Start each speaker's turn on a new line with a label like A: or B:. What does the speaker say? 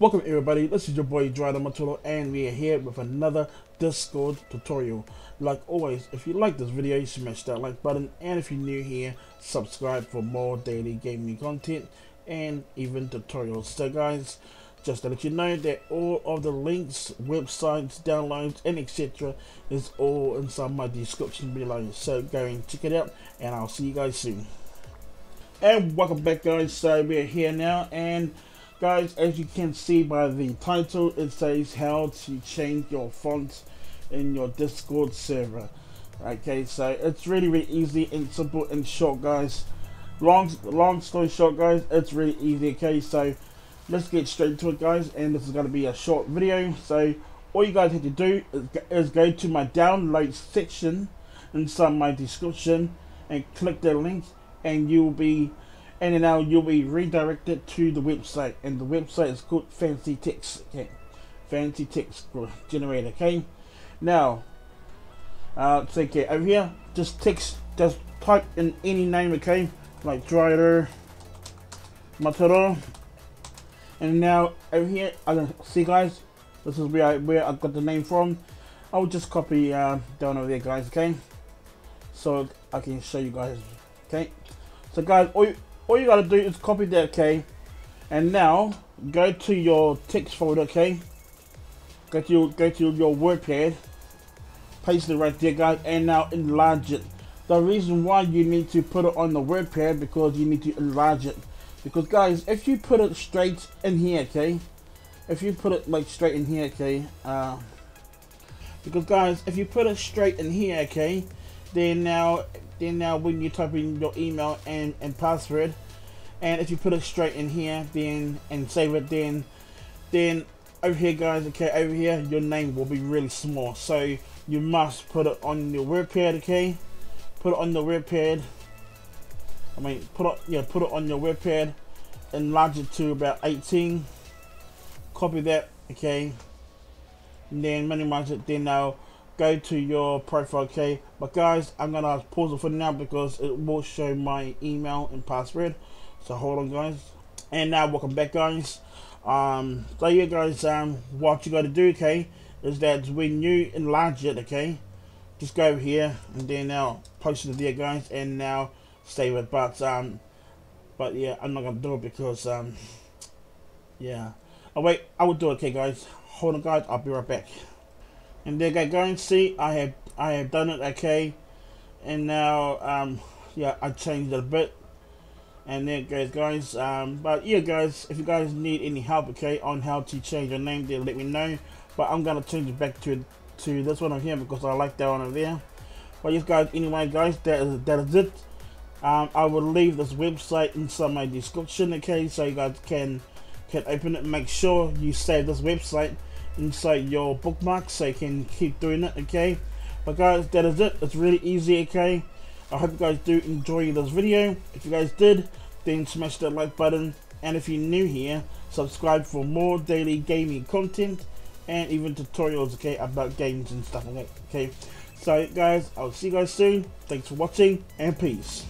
A: Welcome everybody, this is your boy Dryder Mataroa and we are here with another Discord tutorial. Like always, if you like this video, smash that like button and if you're new here, subscribe for more daily gaming content and even tutorials. So guys, just to let you know that all of the links, websites, downloads and etc is all inside my description below. So go and check it out and I'll see you guys soon. And welcome back guys, so we're here now and guys as you can see by the title it says how to change your font in your discord server. Okay so it's really really easy and simple and short guys. Long long story short guys it's really easy okay? So let's get straight to it guys and this is going to be a short video. So all you guys have to do is, is go to my download section inside my description and click the link and you'll be and now you'll be redirected to the website and the website is called fancy text okay? Fancy text generator okay? Now uh so okay over here just text just type in any name okay? Like Dryder Mataroa and now over here I can see guys this is where I where I got the name from. I'll just copy uh, down over there guys okay? So I can show you guys okay? So guys all you, all you gotta do is copy that okay? And now go to your text folder okay? Go to your go to your wordpad paste it right there guys and now enlarge it. The reason why you need to put it on the wordpad because you need to enlarge it. Because guys if you put it straight in here okay? If you put it like straight in here okay uh, because guys if you put it straight in here okay then now then now when you type in your email and, and password and if you put it straight in here then and save it then then over here guys okay over here your name will be really small. So you must put it on your WordPad okay? Put it on the WordPad I mean put it yeah put it on your WordPad enlarge it to about 18 copy that okay? And then minimize it then now go to your profile okay? But guys i'm gonna pause it for now because it will show my email and password. So hold on guys. And now welcome back guys. Um so yeah guys um what you got to do okay is that when you enlarge it okay? Just go over here and then now post it there guys and now save it but um but yeah i'm not gonna do it because um yeah. Oh wait i will do it okay guys. Hold on guys. I'll be right back and there you go and see I have I have done it okay. And now um yeah I changed it a bit. And there it goes guys um but yeah guys if you guys need any help okay on how to change your name then let me know. But I'm gonna change it back to to this one over here because I like that one over there. But yes guys anyway guys that is that is it. Um, I will leave this website inside my description okay so you guys can can open it. Make sure you save this website inside your bookmarks so you can keep doing it okay? But guys that is it. It's really easy okay? I hope you guys do enjoy this video. If you guys did then smash that like button. And if you're new here subscribe for more daily gaming content and even tutorials okay about games and stuff like that okay? So guys i'll see you guys soon. Thanks for watching and peace